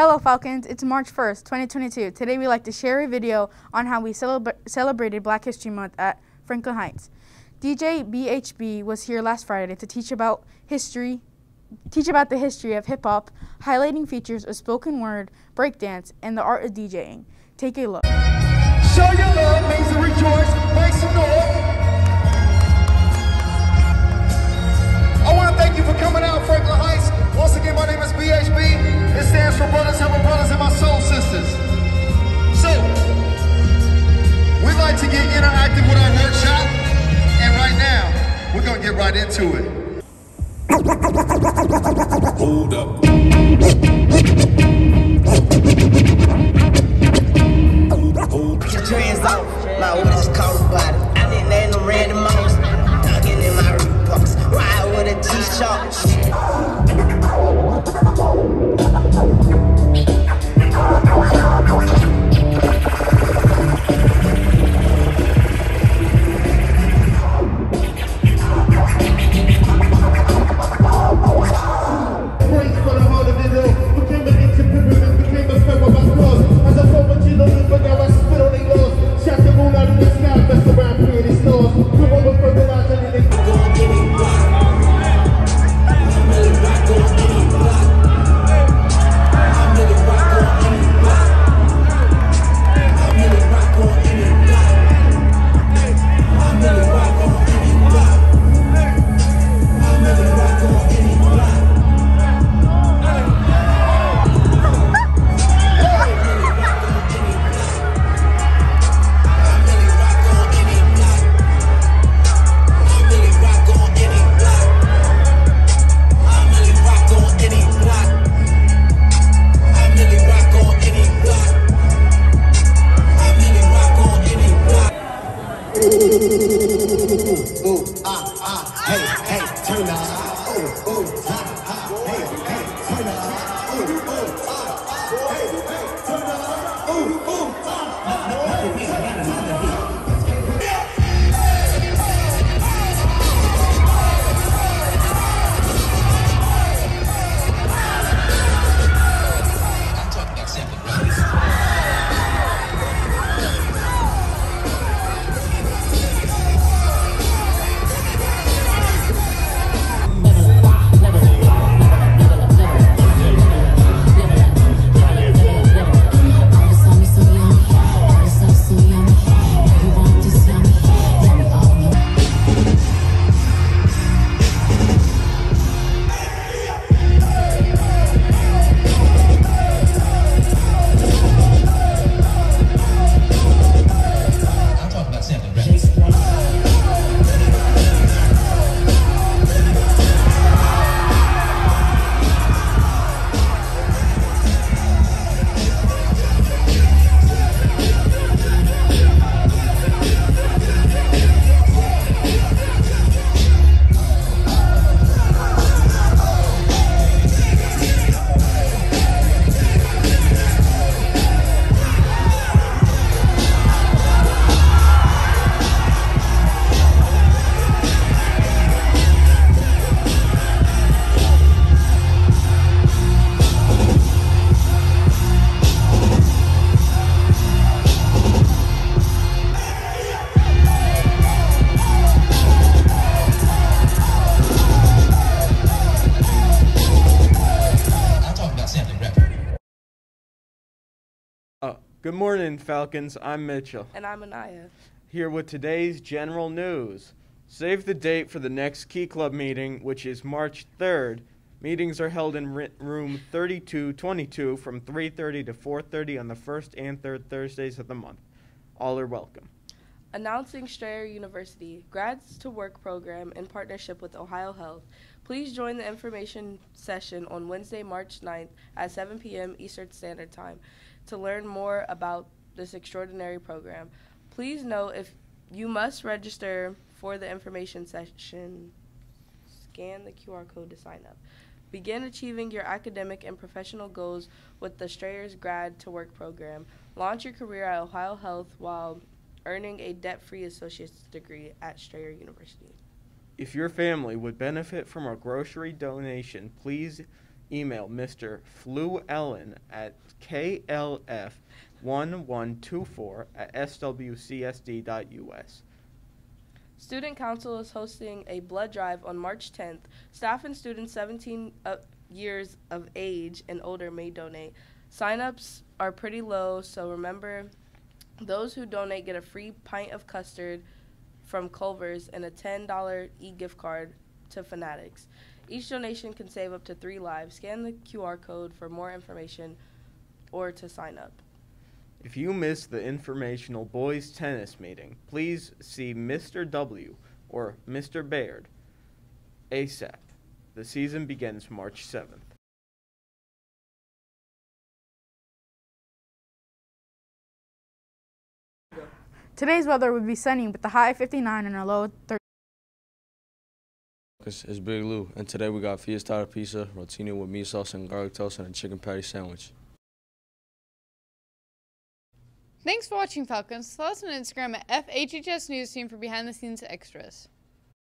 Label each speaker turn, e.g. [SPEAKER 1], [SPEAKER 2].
[SPEAKER 1] Hello, Falcons. It's March 1st, 2022. Today, we'd like to share a video on how we celebra- celebrated Black History Month at Franklin Heights. DJ BHB was here last Friday to teach about history, teach about the history of hip hop, highlighting features of spoken word, breakdance, and the art of DJing. Take a look.
[SPEAKER 2] Show your love rejoice. Make some noise. I want to thank you gonna get right into it.
[SPEAKER 3] Hold up.
[SPEAKER 4] Get your hands off. My what is called a body.
[SPEAKER 5] Good morning, Falcons. I'm Mitchell.
[SPEAKER 6] And I'm Anaya.
[SPEAKER 5] Here with today's general news. Save the date for the next Key Club meeting, which is March 3rd. Meetings are held in room 3222 from 3:30 to 4:30 on the first and third Thursdays of the month. All are welcome.
[SPEAKER 6] Announcing Strayer University Grads to Work program in partnership with Ohio Health. Please join the information session on Wednesday, March 9th at 7 p.m. Eastern Standard Time to learn more about this extraordinary program. Please note if you must register for the information session, scan the QR code to sign up. Begin achieving your academic and professional goals with the Strayers Grad to Work program. Launch your career at Ohio Health while earning a debt free associate's degree at Strayer University.
[SPEAKER 5] If your family would benefit from a grocery donation, please email Mr. Fluellen at klf1124 at swcsd.us.
[SPEAKER 6] Student Council is hosting a blood drive on March 10th. Staff and students 17 uh, years of age and older may donate. Sign-ups are pretty low, so remember those who donate get a free pint of custard from Culver's and a $10 e-gift card to Fanatics. Each donation can save up to 3 lives. Scan the QR code for more information or to sign up.
[SPEAKER 5] If you missed the informational boys tennis meeting, please see Mr. W or Mr. Baird ASAP. The season begins March 7th.
[SPEAKER 1] Today's weather would be sunny with the high 59 and a low 30.
[SPEAKER 7] It's, it's Big Lou, and today we got fiesta pizza, rotini with meat sauce and garlic toast, and a chicken patty sandwich.
[SPEAKER 8] Thanks for watching, Falcons. Follow us on Instagram at FHHS News Team for behind the scenes extras.